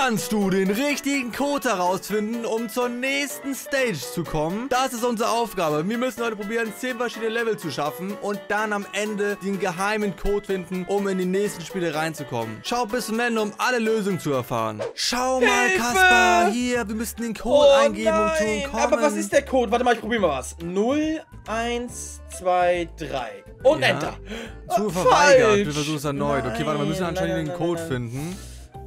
kannst du den richtigen Code herausfinden, um zur nächsten Stage zu kommen. Das ist unsere Aufgabe. Wir müssen heute probieren, 10 verschiedene Level zu schaffen und dann am Ende den geheimen Code finden, um in die nächsten Spiele reinzukommen. Schau bis zum Ende, um alle Lösungen zu erfahren. Schau mal, Hilfe! Kasper, hier, wir müssten den Code Oh eingeben, um zu nein, entkommen. aber was ist der Code? Warte mal, ich probiere mal was. 0, 1, 2, 3. Und Ja. Enter. Zu Oh, verweigert. falsch. Wir versuchen es erneut. Okay, warte, wir müssen Nein, anscheinend nein, den nein, Code nein, finden.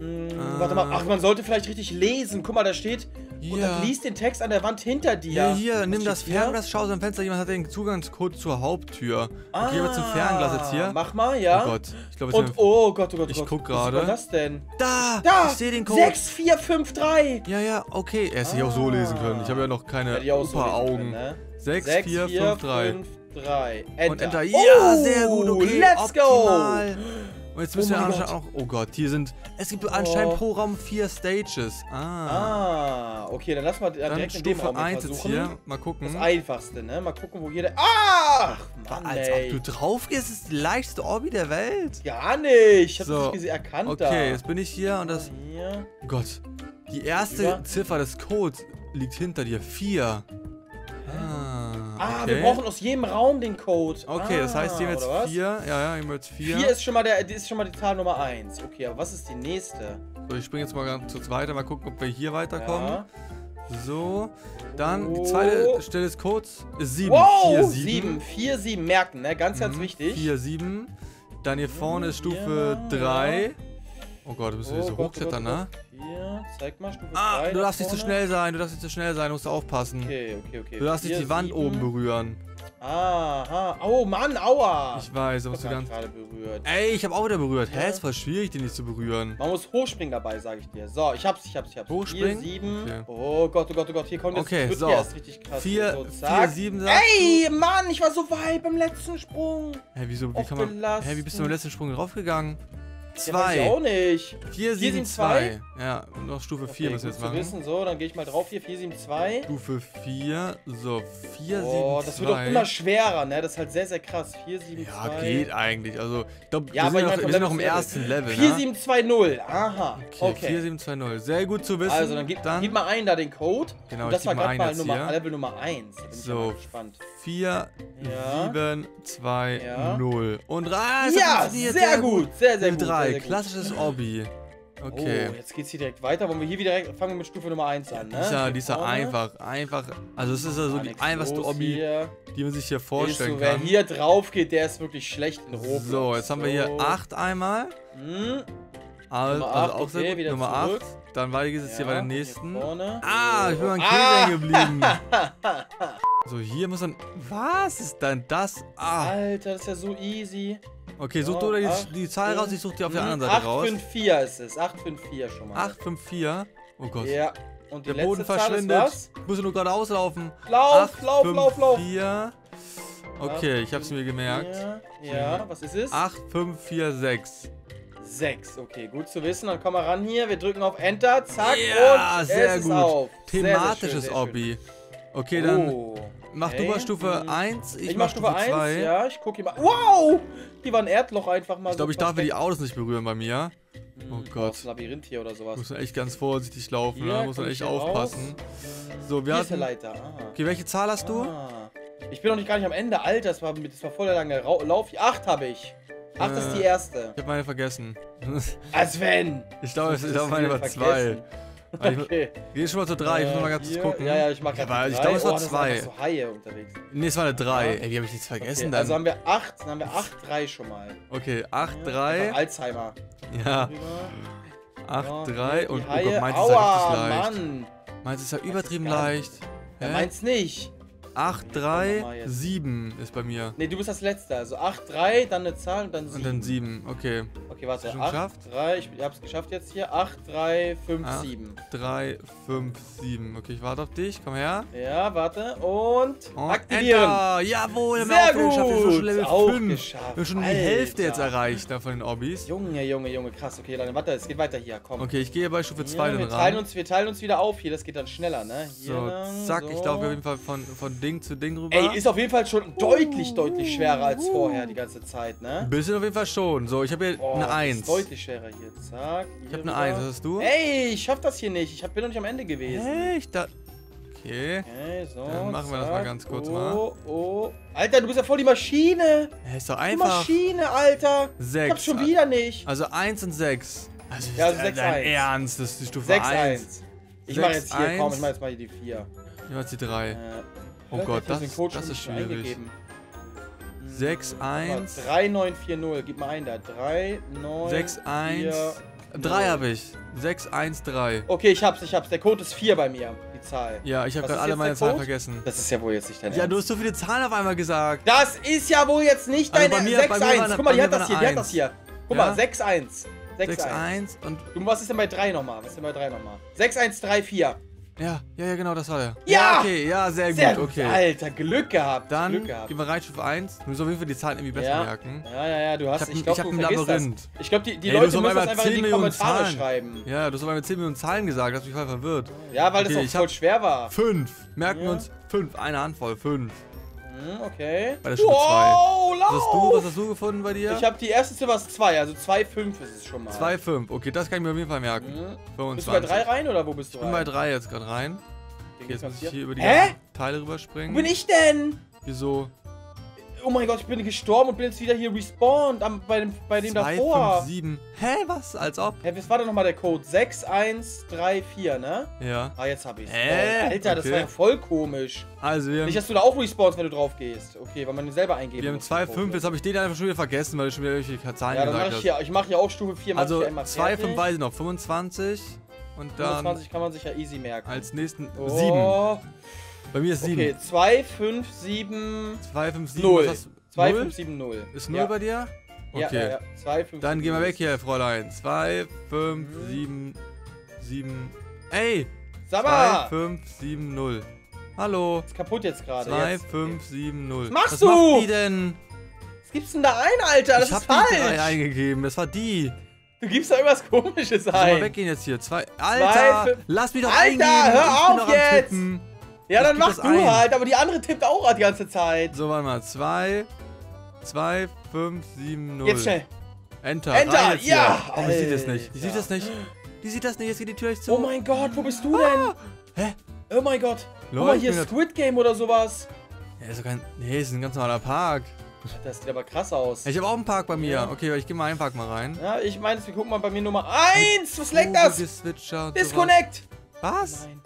Hm, Warte mal, ach, man sollte vielleicht richtig lesen. Guck mal, da steht. Und Ja. dann liest den Text an der Wand hinter dir. Ja, hier, Was nimm das? Fernglas, schau aus dem Fenster, jemand hat den Zugangscode zur Haupttür. Okay, aber zum Fernglas jetzt hier. Ah, Mach mal, ja. Oh Gott, ich glaube, Und oh Gott, oh Gott, oh Ich Gott. guck Was ist gerade. das denn? Da! Da! Ich sehe den Code. 6, 4, 5, 3. Ja, ja, okay. Er hätte sich auch so lesen können. Ich habe ja noch keine ich auch so Augen. können, ne? 6, 6, 4, 5, 3. 5, 3. Enter. Und Enter. Ja, sehr gut, Oh, okay. Let's go. Und jetzt müssen Oh wir anscheinend auch. Oh Gott, hier sind. Es gibt anscheinend pro Raum vier Stages. Ah. Ah, okay, dann lass mal Dann direkt in dem Stufe Raum mal 1 jetzt hier. Mal gucken. Das einfachste, ne? Mal gucken, wo hier der... Ach, Mann, Als ey. ob du drauf gehst, ist die leichteste Obby der Welt. Gar nicht. Ich hab So, das erkannt da. Okay, jetzt bin ich hier und das. Hier. Oh Gott. Die erste Über- Ziffer des Codes liegt hinter dir. 4. Ah, Ah, okay. wir brauchen aus jedem Raum den Code. Okay, das heißt, hier ah, haben wir jetzt? 4. Ja, ja, hier haben wir jetzt 4. 4 ist schon mal der, die ist schon mal die Zahl Nummer 1. Okay, aber was ist die nächste? So, ich springe jetzt mal ganz zur zweiten, mal gucken, ob wir hier weiterkommen. Ja. So. Dann die Oh. zweite Stelle des Codes ist 7. Wow, 4, 7. 7. 4, 7. Merken, ne? Ganz, ganz wichtig. 4, 7. Dann hier vorne ist Stufe Ja, 3. Oh Gott, du bist Oh hier so Gott, oh hochklettern, Gott, ne? Zeig mal, Stufe Ah, 3. du da darfst nicht zu schnell sein, du darfst nicht zu schnell sein, du musst aufpassen. Okay, okay, okay. Du darfst nicht die Wand sieben. oben berühren. Aha. Oh Mann, aua. Ich weiß, du musst du hab ganz. gerade berührt. Ey, ich habe auch wieder berührt. Hä, Ja. ist voll schwierig, den nicht zu berühren. Man muss hochspringen dabei, sage ich dir. So, ich hab's, ich hab's, ich hab's. Hochspringen? 4, 7. Okay. Oh Gott, oh Gott, oh Gott. Hier kommt jetzt Okay, wird so. hier erst richtig krass. 4, so, 4, zack. 7 sagst Ey, Mann, ich war so weit beim letzten Sprung. Hä, wieso, wie Auf kann man. Hä, wie bist du beim letzten Sprung draufgegangen? Ja, weiß ich auch 2. nicht. 4, 7, 7, 2. Ja, und noch Stufe 4 Okay, müssen wir jetzt zu machen. wissen. So, dann gehe ich mal drauf hier. 4, 7, 2. Stufe 4. So, 4, Oh, 7, das 2. wird doch immer schwerer, ne? Das ist halt sehr, sehr krass. 4, 7, 2. Ja, geht eigentlich. Also, ich glaube, Ja, wir, aber sind ich noch, wir sind noch im Level ersten Level, 4, ne? 7, 2, 0. Aha. Okay, Okay. 4720. Sehr gut zu wissen. Also, dann gib, dann gib mal ein da den Code. Genau, Und ich das war gerade mal Nummer, hier. Level Nummer 1. Da bin ich ja So. mal gespannt. 4, Ja. 7, 2, Ja. 0. Und ah, hat Ja, sehr gut. Sehr, sehr gut. 3, sehr, sehr gut. klassisches Obby. Okay. Oh, jetzt geht's hier direkt weiter. Wollen wir hier wieder direkt fangen wir mit Stufe Nummer 1 an, ne? die ist ja, die ist ja Vorne. einfach, einfach. Also, es ist ja so die einfachste Obby, hier. die man sich hier vorstellen so, wer kann. hier drauf geht, der ist wirklich schlecht in Roblox. So, jetzt haben wir hier So. 8 einmal. Hm. Also, Nummer also acht, auch sehr okay, gut. Nummer zurück. 8. Dann weiter geht's jetzt hier bei der nächsten. Ah, ich bin beim Kill Ah! hängen geblieben. So, hier muss man. Was ist denn das? Ah. Alter, das ist ja so easy. Okay, such So, du acht, die, die Zahl raus, ich such die auf der anderen Seite 8, raus. 5, 4 ist es. 8, 5, 4 schon mal. 8, 5, 4. Oh Gott. Ja. Und die Der Boden letzte Zahl verschwindet. ist Ich muss nur geradeaus laufen. was? Lauf, 8, lauf, 5, lauf, lauf. 4. Okay, ich hab's mir gemerkt. Ja, ja, was ist es? 8, 5, 4, 6. 6. Okay, gut zu wissen. Dann komm mal ran hier. Wir drücken auf Enter. Zack. Ja, und sehr es gut. auf. Sehr, sehr Thematisches schön, sehr schön. Okay, dann Oh, mach du okay. mal Stufe Hm. 1. Ich, Ich, mach Stufe 1, 2. ja, ich guck hier mal. Wow! Hier war ein Erdloch einfach mal Ich glaube, ich darf die Autos nicht berühren bei mir. Hm, oh Gott. Das Labyrinth hier oder sowas. Muss man echt ganz vorsichtig laufen, Hier, da muss man echt aufpassen. So, wir Hier ist hatten. Leiter. Ah. Okay, welche Zahl hast du? Ah. Ich bin noch nicht gar nicht am Ende. Alter, das war, das war voll der lange Ra Lauf. 8 habe ich. 8 ist Äh. die erste. Ich habe meine vergessen. Als wenn. Ich glaube, ich glaube, ist meine war vergessen. 2. Ich Okay. gehe schon mal zu 3, ich muss noch mal ganz kurz Hier. gucken. Ja, ja, ich mach Ja, die ich glaube, es war oh, das sind zwei. einfach so Haie unterwegs. Nee, es war eine 3. Ja. Ey, wie habe ich nichts vergessen Okay, dann? also haben wir 8, dann haben wir 8, 3 schon mal. okay, 8, Ja, 3. einfach Alzheimer. Ja, Rüber. 8, Ja, 3. hier, Und oh. Gott, meins ist ja Aua, leicht. Mann. Meins ist ja übertrieben leicht. Ja, meins nicht. 8, Guck mal 3, jetzt. 7 ist bei mir. Ne, du bist das letzte. Also 8, 3, dann eine Zahl und dann 7. Und dann 7, okay. Okay, warte. Schon 8, geschafft? 3, ich hab's geschafft jetzt hier. 8, 3, 5, Acht. 7. 3, 5, 7. Okay, ich warte auf dich. Komm her. Ja, warte. Und, Und aktivieren. Enter. Jawohl, haben wir Sehr wieder geschafft. Wir sind schon gut. Level Auch 5. geschafft. Wir haben schon die Alter. Hälfte jetzt erreicht da von den Obbys. Junge, Junge, Junge, krass. Okay, dann warte, es geht weiter hier. Komm. Okay, ich gehe bei Stufe 2 ja, dann wir, teilen ran. uns, wir teilen uns wieder auf hier. Das geht dann schneller, ne? Hier So, lang, zack, so. ich laufe auf jeden Fall von, von Ding zu Ding rüber. Ey, ist auf jeden Fall schon deutlich, deutlich schwerer als vorher die ganze Zeit, ne? Bisschen auf jeden Fall schon. So, ich habe hier Boah, eine 1. Ist deutlich schwerer hier. Zack. Ich habe eine 1. Was hast du? Ey, ich schaff das hier nicht. Ich hab, bin noch nicht am Ende gewesen. Ich da. Okay. Okay, so. Dann machen wir das mal ganz kurz oh, mal. Oh, Alter, du bist ja voll die Maschine. Hey, ist doch Die einfach. Maschine, Alter. Ich 6. hab's schon wieder nicht. Also 1 und 6. Also, Ja, ist sechs, dein eins. Ernst, das ist die Stufe 1. 6-1. Ich mach jetzt hier, 6-1. komm, ich mach jetzt mal hier die 4. Ich mach jetzt die 3. Äh, Oh Gott, hier das, das ist schwierig. eingegeben. 6, 1. 3940, gib mal ein da. 3, 9, 6, 1. 4. 3 habe ich. 6, 1, 3. Okay, ich hab's, ich hab's. Der Code ist 4 bei mir, die Zahl. Ja, ich habe gerade alle meine Zahlen vergessen. Das ist ja wohl jetzt nicht dein Ja, du Ernst. hast so viele Zahlen auf einmal gesagt. Das ist ja wohl jetzt nicht Also dein Ernst. bei mir 6-1. war eine- Guck mal, die hat das hier, die hat das hier. Guck Ja? mal, 6-1. 6, 1 und. Du, was ist denn bei 3 nochmal? Was ist denn bei 3 nochmal? 6, 1, 3, 4. Ja, ja, ja, genau, das war der. Ja! okay, ja, sehr gut, Sehr gut, okay. Alter, Glück gehabt. Dann Glück gehabt. gehen wir rein Stufe 1. Du musst auf jeden Fall die Zahlen irgendwie besser ja. merken. ja, ja, ja, du hast, Ich ich, glaube, ich hab ein Labyrinth. das. Ich glaube, die, die Ey, Leute müssen das einmal einfach in 10 die Kommentare Zahlen. schreiben. Ja, du hast aber mit 10 Millionen Zahlen gesagt, hast mich voll verwirrt. Ja, weil das Okay, auch ich voll schwer war. 5. Merken wir Ja. uns 5. Eine Handvoll. 5. Hm, okay. Bei der Stufe wow, Was hast du? Was hast du gefunden bei dir? Ich habe die erste Ziffer 2, also 2, 5 ist es schon mal. 2, 5. Okay, das kann ich mir auf jeden Fall merken. Hm. 25. Bist du bei 3 rein oder wo bist du Ich bin bei 3 jetzt gerade rein. Okay, jetzt muss ich hier über die? Teile Wo rüberspringen. bin ich denn? Wieso? Oh mein Gott, ich bin gestorben und bin jetzt wieder hier respawned am, bei dem, bei dem 2, davor. 5, 7. Hä, was? Als ob? Hä, was war denn nochmal der Code? 6134, ne? Ja. Ah, jetzt hab ich's. Hä? Oh, Alter, das Okay. war ja voll komisch. Also, wir Nicht, dass du da auch respawnst, wenn du drauf gehst. Okay, weil man den selber eingeben wir haben muss, 2, den Code. 5. Jetzt habe ich den einfach schon wieder vergessen, weil du schon wieder irgendwelche Zahlen Ja, dann mach gesagt ich hast. hier, ich mache hier auch Stufe 4, mach ich Also hier einmal 2, 5 fertig. weiß ich noch. 25. Und dann 25 kann man sich ja easy merken. als nächsten oh. 7. Bei mir ist 7. Okay, 2, 5, 7, 2, 5, 7. 0. Was hast du? 2, Null? 5, 7, 0. Ist 0 ja. bei dir? Ja, Okay. ja, ja. 2, 5, Dann 7, gehen wir 0. weg hier, Fräulein. 2, 5, Mhm. 7, 7. Ey! Sag 2, mal! 5, 7, 0. Hallo. Ist kaputt jetzt gerade. 2, jetzt. 5, 7, 0. Was machst Was du? macht die denn? Was gibst du denn da ein, Alter? Das ich ist hab die 3 falsch. eingegeben. Das war die. Du gibst da irgendwas komisches Soll mal ein. weggehen jetzt hier. Zwei. Alter! fünf- lass mich doch Alter, eingeben. hör auf jetzt! Ja, dann mach du ein. halt, aber die andere tippt auch die ganze Zeit. So, warte mal. 2, 2, 5, 7, 0. Jetzt schnell. Enter. Enter, ja. Hier. Oh, die sieht das nicht. Die sieht das nicht. Die sieht das nicht. Jetzt geht die Tür nicht zu. Oh mein Gott, wo bist du denn? Hä? Oh mein Gott. Guck mal, hier Squid Game oder sowas. Ja, ist doch kein. Nee, ist ein ganz normaler Park. Das sieht aber krass aus. Ich habe auch einen Park bei mir. Ja. Okay, ich gehe mal einen Park mal rein. Ja, ich meine, wir gucken mal bei mir Nummer 1. Was leckt das? Disconnect. Was? Nein.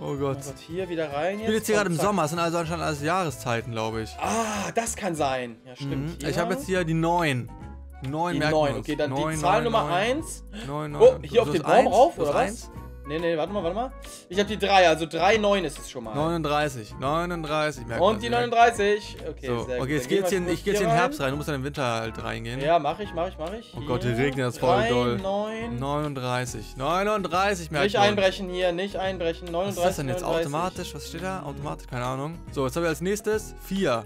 Oh Gott. Oh Gott. Hier wieder rein. Ich bin jetzt hier gerade im. Sommer. Es sind also anscheinend alles Jahreszeiten, glaube ich. Ah, das kann sein. Ja, stimmt. Mhm. Ich habe jetzt hier die 9. 9 die merken 9. Okay, dann 9, die Zahl 9, Nummer 9, 1. 9, 9. Oh, hier auf den Baum 1? rauf, oder was? 1? Nee, nee, warte mal, warte mal. Ich habe die 3, also 3, 9 ist es schon mal. 39, 39. Merkt Und die 39. Okay, so, sehr okay, gut. Okay, ich jetzt, geh jetzt hier in den Herbst rein. Du musst dann im Winter halt reingehen. Ja, mach ich, mach ich, mach ich. Oh hier. Gott, hier regnet das voll 3, doll. 9. 39. 39 merkt Nicht einbrechen hier, nicht einbrechen. 39, Was ist das denn jetzt? 39. Automatisch? Was steht da? Automatisch? Keine Ahnung. So, jetzt habe ich als nächstes 4.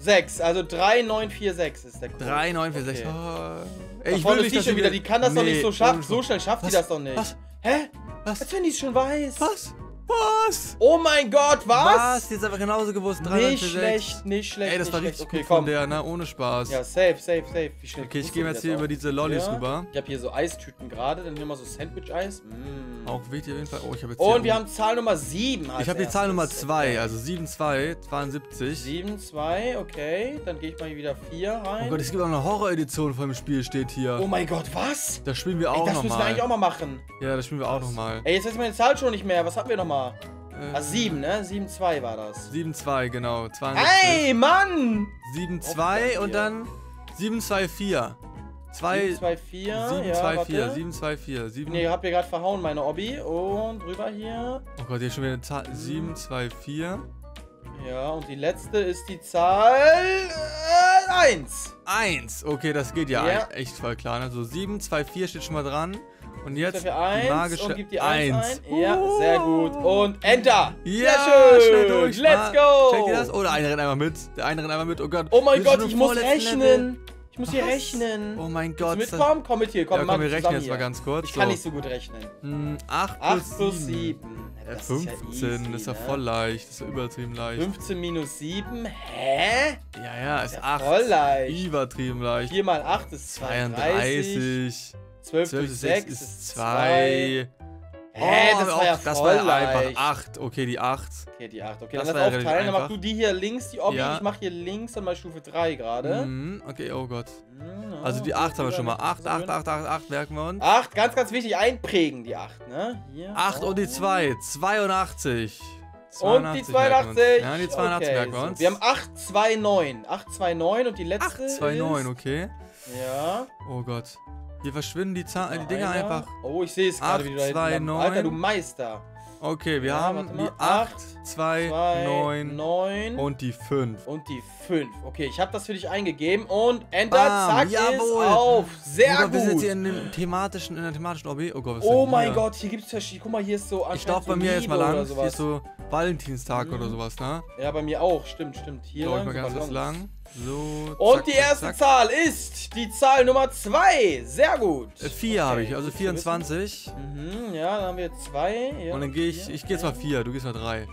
6, also 3946 ist der Code. 3946. Okay. Oh. Ey, ich will nicht, dass wieder, die kann das nee, doch nicht so schaffen. So schnell schafft was? die das doch nicht. Was? Hä? Was? Als wenn die es schon weiß. Was? Was? Oh mein Gott, was? Was? Jetzt einfach genauso gewusst. 3, 9, Nicht 4, 6. schlecht, nicht schlecht. Ey, das war schlecht. richtig okay, gut komm. von der, ne? Ohne Spaß. Ja, safe, safe, safe. Wie schnell Okay, ich gehe jetzt hier auch? über diese Lollis Ja. rüber. Ich habe hier so Eistüten gerade, dann hier mal so Sandwich-Eis. Mm. Auch wichtig auf jeden Fall. Oh, ich habe jetzt Und hier wir haben Zahl Nummer 7. Ich habe die Zahl Nummer 2, also 7, 2, 72. 7, 2, okay. Dann gehe ich mal hier wieder 4 rein. Oh Gott, es gibt auch eine Horror-Edition von dem Spiel, steht hier. Oh mein Gott, was? Das spielen wir auch das müssen wir eigentlich nochmal. auch mal machen. Ja, das spielen wir auch nochmal. Ey, jetzt ist meine Zahl schon nicht mehr. Was hatten wir nochmal? Äh, Ah, 7, ne? 7, 2 war das. 7, 2, genau. 72. Ey, Mann! 7, Auf 2 der und vier. dann 7, 2, 4. 2, 7, 2, 4. 7, ja, 2, warte. 4. 7, 2, 4. 7. Nee, hab ihr gerade verhauen, meine Obby. Und rüber hier. Oh Gott, hier ist schon wieder eine Zahl. 7, 2, 4. Ja, und die letzte ist die Zahl äh, 1. 1. Okay, das geht ja, Ja. echt voll klar. Ne? So 7, 2, 4 steht schon mal dran. Und jetzt die 1 magische und gib die 1 1. ein. Ja, sehr gut. Und Enter. Ja, sehr schön. schnell durch. Let's go. Checkt ihr das? Oh, der eine rennt einmal mit. Der eine rennt einmal mit. Oh Gott. Oh mein Gott, ich muss rechnen. Level. Ich muss hier Was? rechnen. Oh mein Willst Gott. du das- mitkommen? Komm mit hier, komm, ja, mal komm, wir rechnen jetzt mal hier. ganz kurz. Ich kann nicht so gut rechnen. Hm, 8 8 plus plus 7. 7. Ja, Das ist ja 15, easy, ist ja ne? voll leicht. Das ist ja übertrieben leicht. 15 minus 7, hä? Ja, ja, ist Ja, 8. voll leicht. Übertrieben leicht. 4 mal 8 ist 32. 32. 12 12 durch 6 6 ist ist 2. 2. Hä, das war ja das war ja einfach leicht. 8. Okay, die 8. Okay, die 8. Okay, Das dann lass aufteilen. Dann mach du die hier links, die Obby. Ja. Ich mach hier links dann mal Stufe 3 gerade. Mhm, okay, oh Gott. Mhm, Also die ja, 8 haben wir schon mal. dann 8, 8, 8, 8, 8, merken wir uns. 8, ganz, ganz wichtig, einprägen die 8, ne? Hier. 8 und die 2, 82. Und die 82 merken wir 82. uns. Ja, die 82 okay, merken wir so. uns. Wir haben 8, 2, 9. 8, 2, 9 und die letzte 8, 2, 9, ist... okay. Ja. Oh Gott. Hier verschwinden die, Zahlen, die Dinger Einer. einfach. Oh, ich sehe es gerade, 8, wie du da hinten 2, lang- 9. Alter, du Meister. Okay, wir Ja, haben die mal. 8, 2, 2, 9 9 und die 5. und die 5. Okay, ich habe das für dich eingegeben und Enter, Bam, zack, jawohl. ist auf. Sehr Oder wir sind jetzt gut. hier in, dem thematischen, in der thematischen Obby. Oh Gott, was ist Oh mein hier? Gott, hier gibt es verschiedene. Guck mal, hier ist so Ich laufe bei mir so jetzt mal Liebe lang. Hier ist so Valentinstag Mhm. oder sowas, ne? Ja, bei mir auch. Stimmt, stimmt. Hier Laufe ich lang, mal ganz Ballons. lang. So. Und zack, die zack, erste zack. Zahl ist die Zahl Nummer 2. Sehr gut. 4 habe ich, also gut zu wissen. 24. Mhm, ja, dann haben wir 2. Ja, Und dann gehe ich, vier, ich gehe jetzt mal 4, du gehst mal 3.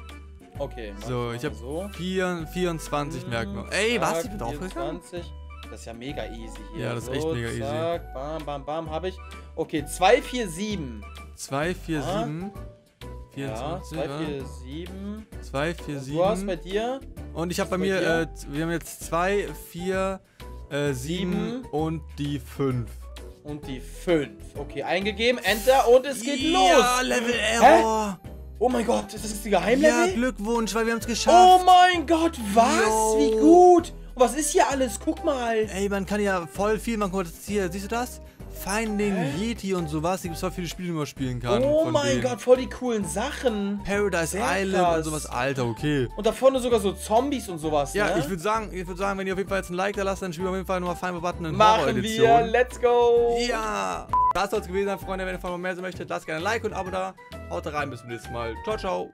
Okay. So, ich habe so. 4, 24 Mhm, merken wir. Ey, was? Ich bin aufgegangen? 24. Das ist ja mega easy hier. Ja, das ist so, echt mega easy. Zack, bam, bam, bam, habe ich. Okay, 2, 4, 7. 2, 4, Ah. 7. Ja, 24, 2, ja. 4, 7. 2, 4, Du hast bei 7. dir Und ich habe bei bei mir, äh, wir haben jetzt 2, 4, 7 Sieben. und die 5. und die 5. Okay, eingegeben, Enter und es geht los. Ja, Level Error. Oh mein Gott, ist das die Ja, Geheimlevel? Glückwunsch, weil wir haben es oh geschafft. mein Gott, was? Yo. Wie gut. Und was ist hier alles? Guck mal. Ey, man kann ja voll viel machen. Guck mal, das hier, siehst du das? Finding Hä? Yeti und sowas. Hier gibt es voll viele Spiele, die man spielen kann. Oh mein denen. Gott, voll die coolen Sachen. Paradise Sehr Island krass. und sowas. Alter, okay. Und da vorne sogar so Zombies und sowas, Ja, ne? ich würde sagen, ich würde sagen, wenn ihr auf jeden Fall jetzt ein Like da lasst, dann spielen wir auf jeden Fall nochmal Final Button in Machen wir, let's go. Ja! Das soll es gewesen sein, Freunde. Wenn ihr von mir mehr so möchtet, lasst gerne ein Like und ein Abo da. Haut rein, bis zum nächsten Mal. Ciao, ciao.